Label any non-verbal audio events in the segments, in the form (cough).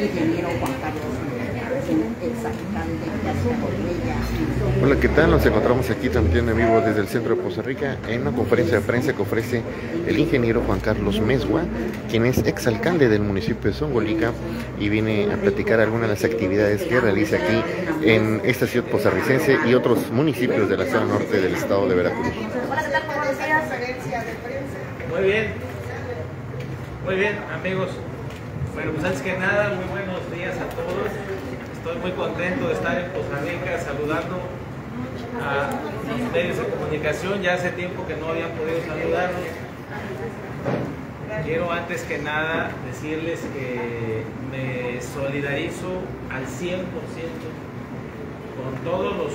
ingeniero Juan Carlos Hola, ¿qué tal? Nos encontramos aquí también en vivo desde el centro de Costa Rica en una conferencia de prensa que ofrece el ingeniero Juan Carlos Mesgua, quien es exalcalde del municipio de Zongolica y viene a platicar algunas de las actividades que realiza aquí en esta ciudad costarricense y otros municipios de la zona norte del estado de Veracruz. Muy bien, muy bien amigos. Bueno, pues antes que nada, muy buenos días a todos. Estoy muy contento de estar en Costa Rica saludando a los medios de comunicación. Ya hace tiempo que no habían podido saludarnos. Quiero antes que nada decirles que me solidarizo al 100% con todos los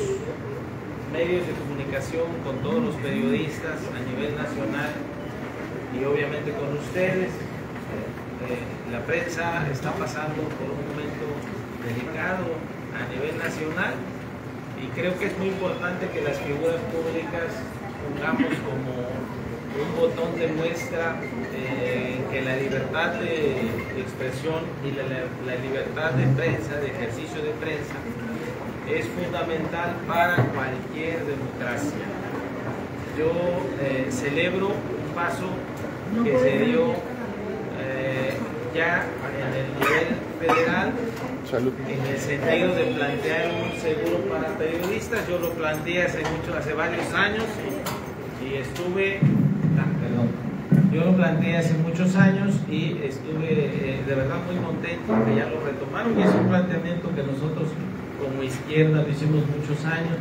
medios de comunicación, con todos los periodistas a nivel nacional y obviamente con ustedes eh, la prensa está pasando por un momento delicado a nivel nacional y creo que es muy importante que las figuras públicas pongamos como un botón de muestra eh, que la libertad de expresión y la, libertad de prensa, de ejercicio de prensa, es fundamental para cualquier democracia. Yo eh, celebro un paso que se dio ya en el nivel federal en el sentido de plantear un seguro para periodistas. Yo lo planteé hace mucho, hace varios años y, estuve, ah, perdón, yo lo planteé hace muchos años y estuve eh, de verdad muy contento que ya lo retomaron y es un planteamiento que nosotros como izquierda lo hicimos muchos años.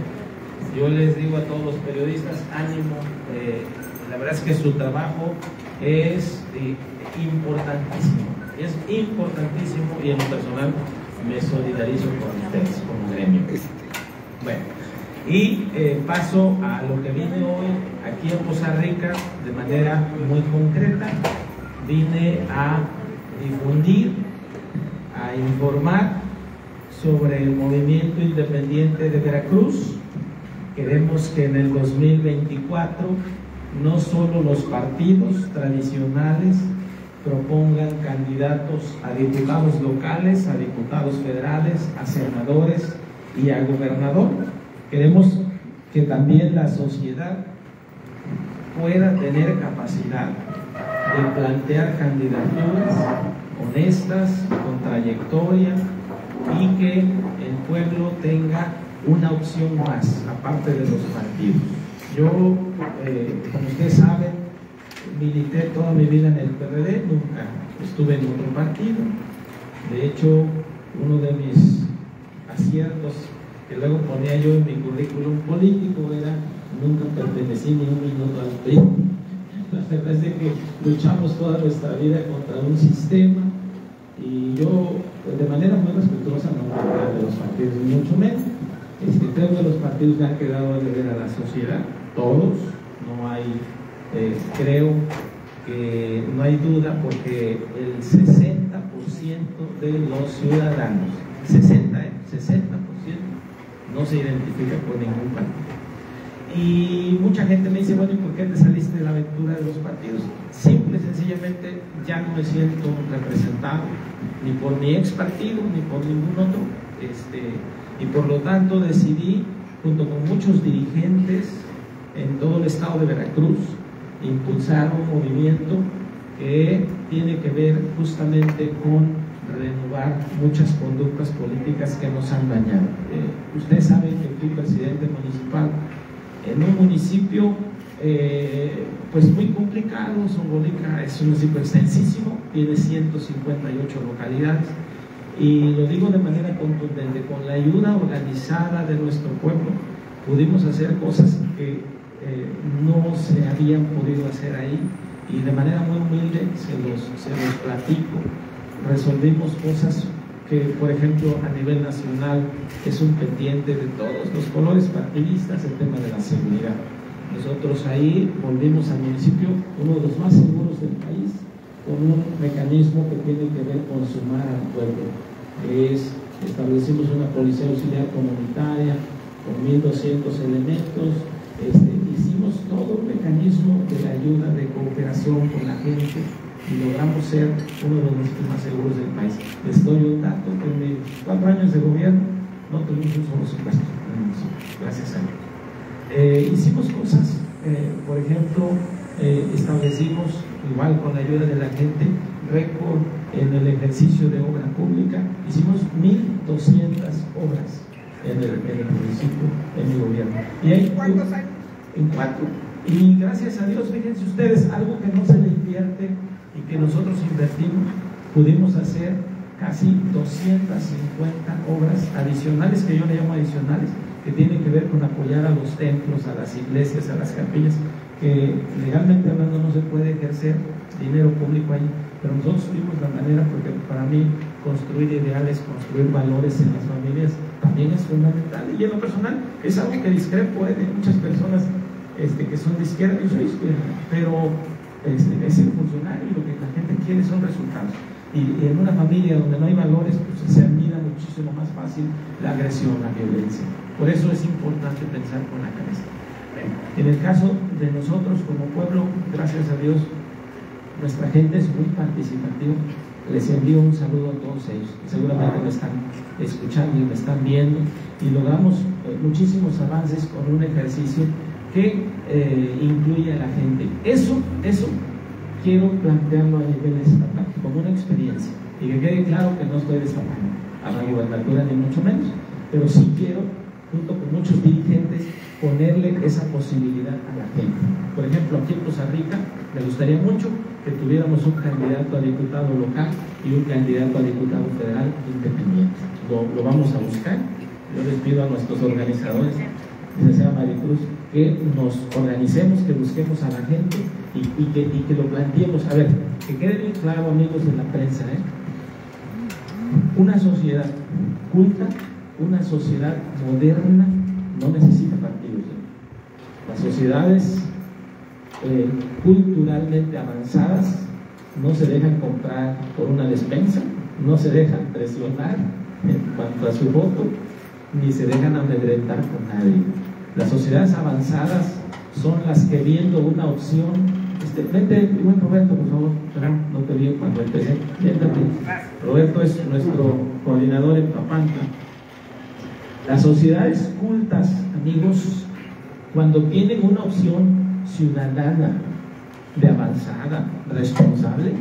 Yo les digo a todos los periodistas, ánimo, eh, la verdad es que su trabajo es eh, importantísimo es importantísimo y en lo personal me solidarizo con ustedes como gremio. Bueno, y eh, paso a lo que vine hoy aquí en Costa Rica de manera muy concreta. Vine a difundir, a informar sobre el movimiento independiente de Veracruz. Queremos que en el 2024 no solo los partidos tradicionales propongan candidatos a diputados locales, a diputados federales, a senadores y a gobernador. Queremos que también la sociedad pueda tener capacidad de plantear candidaturas honestas, con trayectoria y que el pueblo tenga una opción más, aparte de los partidos. Yo, eh, como ustedes saben, milité toda mi vida en el PRD, nunca estuve en otro partido. De hecho, uno de mis aciertos que luego ponía yo en mi currículum político era nunca pertenecí ni un minuto al PRI. (laughs) La verdad es que luchamos toda nuestra vida contra un sistema y yo de manera muy respetuosa no hablar de los partidos, ni mucho menos. Este, creo que los partidos me han quedado a deber a la sociedad, todos, no hay eh, creo que no hay duda porque el 60% de los ciudadanos, 60, 60% ¿eh? no se identifica con ningún partido. Y mucha gente me dice, bueno, ¿y por qué te saliste de la aventura de los partidos? Simple y sencillamente ya no me siento representado ni por mi ex partido ni por ningún otro. Este, y por lo tanto decidí, junto con muchos dirigentes en todo el estado de Veracruz, impulsar un movimiento que tiene que ver justamente con renovar muchas conductas políticas que nos han dañado. Eh, ustedes saben que fui presidente municipal en un municipio eh, pues muy complicado, Zongolica es un municipio extensísimo, tiene 158 localidades y lo digo de manera contundente, con la ayuda organizada de nuestro pueblo pudimos hacer cosas que eh, no se habían podido hacer ahí y de manera muy humilde se los, platico. Resolvimos cosas que, por ejemplo, a nivel nacional es un pendiente de todos los colores partidistas, el tema de la seguridad. Nosotros ahí volvimos al municipio uno de los más seguros del país, con un mecanismo que tiene que ver con sumar al pueblo, es establecimos una policía auxiliar comunitaria con 1.200 elementos, este, mecanismo de la ayuda de cooperación con la gente y logramos ser uno de los municipios más seguros del país. Les doy un dato que en mis cuatro años de gobierno no tuvimos un solo secuestro gracias a Dios. Eh, hicimos cosas, eh, por ejemplo, eh, establecimos, igual con la ayuda de la gente, récord en el ejercicio de obra pública, hicimos 1.200 obras en el, municipio, en mi gobierno. ¿Y hay, cuántos años? En cuatro. Y gracias a Dios, fíjense ustedes, algo que no se le invierte y que nosotros invertimos, pudimos hacer casi 250 obras adicionales, que yo le llamo adicionales, que tienen que ver con apoyar a los templos, a las iglesias, a las capillas, que legalmente hablando no se puede ejercer dinero público ahí, pero nosotros tuvimos la manera, porque para mí construir ideales, construir valores en las familias también es fundamental. Y en lo personal es algo que discrepo ¿eh? de muchas personas este, que son de izquierda, yo soy izquierda, pero este, es el funcionario y lo que la gente quiere son resultados. Y, en una familia donde no hay valores, pues se admira muchísimo más fácil la agresión, la violencia. Por eso es importante pensar con la cabeza. En el caso de nosotros como pueblo, gracias a Dios, nuestra gente es muy participativa. Les envío un saludo a todos ellos, seguramente me están escuchando y me están viendo. Y logramos eh, muchísimos avances con un ejercicio que eh, incluye a la gente. Eso, eso quiero plantearlo a nivel estatal, como una experiencia. Y que quede claro que no estoy destapando a la gubernatura ni mucho menos, pero sí quiero, junto con muchos dirigentes, ponerle esa posibilidad a la gente. Por ejemplo, aquí en Costa Rica me gustaría mucho que tuviéramos un candidato a diputado local y un candidato a diputado federal independiente. Lo, lo vamos a buscar. Yo les pido a nuestros organizadores licenciada Maricruz, que nos organicemos, que busquemos a la gente y, que, lo planteemos. A ver, que quede bien claro, amigos de la prensa, ¿eh? una sociedad culta, una sociedad moderna, no necesita partidos. ¿eh? Las sociedades eh, culturalmente avanzadas no se dejan comprar por una despensa, no se dejan presionar en cuanto a su voto, ni se dejan amedrentar con nadie. Las sociedades avanzadas son las que viendo una opción, este, vente, buen Roberto, por favor, no te vi cuando empecé, Roberto es nuestro coordinador en Papanta. Las sociedades cultas, amigos, cuando tienen una opción ciudadana, de avanzada, responsable,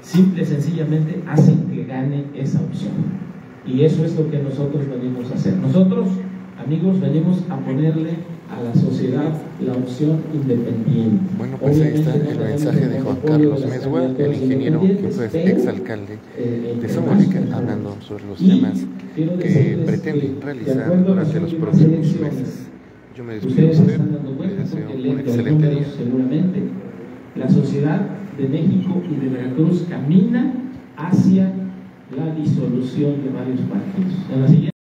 simple y sencillamente hacen que gane esa opción. Y eso es lo que nosotros venimos a hacer. Nosotros amigos, venimos a ponerle a la sociedad la opción independiente. Bueno, pues ahí está el mensaje de Juan Carlos Mesua, el ingeniero que fue exalcalde eh, de Zongolica, hablando sobre los temas que pretende realizar durante los próximos meses. Yo me despido de usted, les deseo un excelente día. Seguramente, la sociedad de México y de Veracruz camina hacia la disolución de varios partidos.